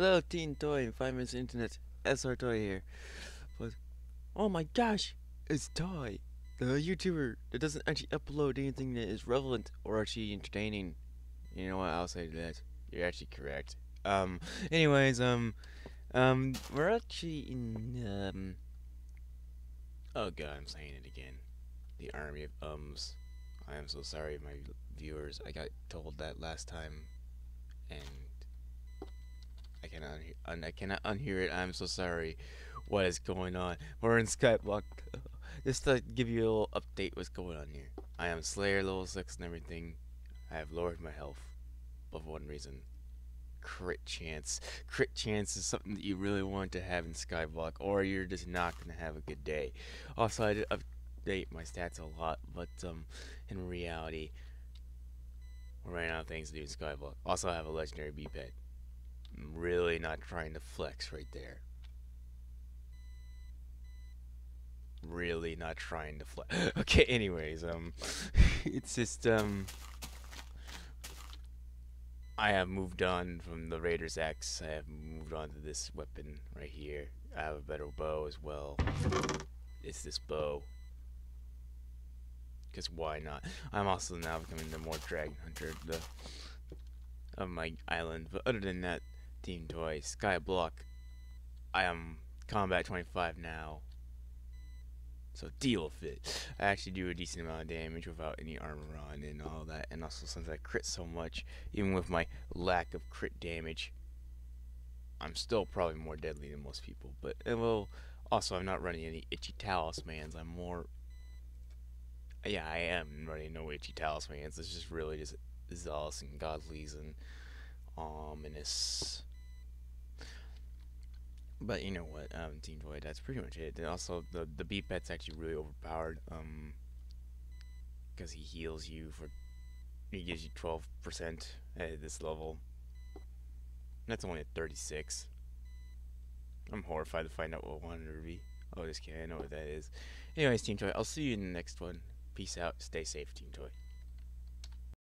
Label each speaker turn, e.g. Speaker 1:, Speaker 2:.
Speaker 1: Hello, Team Toy and Five Minutes Internet. SR Toy here. But oh my gosh, it's Toy, the YouTuber that doesn't actually upload anything that is relevant or actually entertaining. You know what? I'll say that. You're actually correct. Um. Anyways, um, um, we're actually in um. Oh god, I'm saying it again. The army of ums. I am so sorry, my viewers. I got told that last time, and I cannot un I cannot unhear it. I'm so sorry. What is going on? We're in Skyblock. Just to give you a little update what's going on here. I am Slayer level 6 and everything. I have lowered my health. But for one reason. Crit chance. Crit chance is something that you really want to have in Skyblock or you're just not going to have a good day. Also, I did update my stats a lot, but um, in reality, we're running out of things to do in Skyblock. Also, I have a legendary Bee pet. I'm really not trying to flex right there. Really not trying to flex. okay, anyways, um, it's just, um, I have moved on from the Raider's Axe. I have moved on to this weapon right here. I have a better bow as well. It's this bow. Because why not? I'm also now becoming the more dragon hunter the, of my island. But other than that, Team Toy, Skyblock. I am combat 25 now. So deal with it. I actually do a decent amount of damage without any armor on and all that. And also since I crit so much, even with my lack of crit damage, I'm still probably more deadly than most people. But eh, well, also I'm not running any itchy talismans. I'm more. Yeah, I am running no itchy talismans. It's just really just zealous and godlies and um, ominous. But you know what, um, Team Void, that's pretty much it. And also, the the beat pet's actually really overpowered, um, because he heals you for, he gives you 12% at this level. That's only at 36. I'm horrified to find out what 100 would be. Oh, just kidding, I know what that is. Anyways, Team Toy, I'll see you in the next one. Peace out, stay safe, Team Toy.